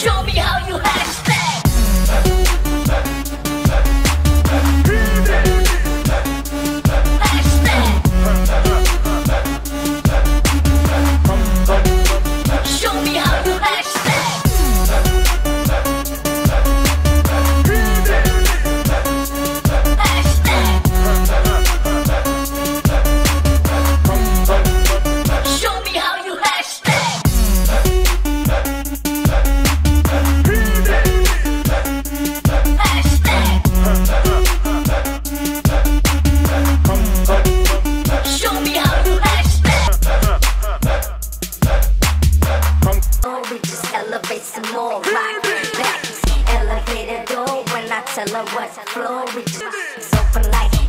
Show me what? Flow reach. So polite.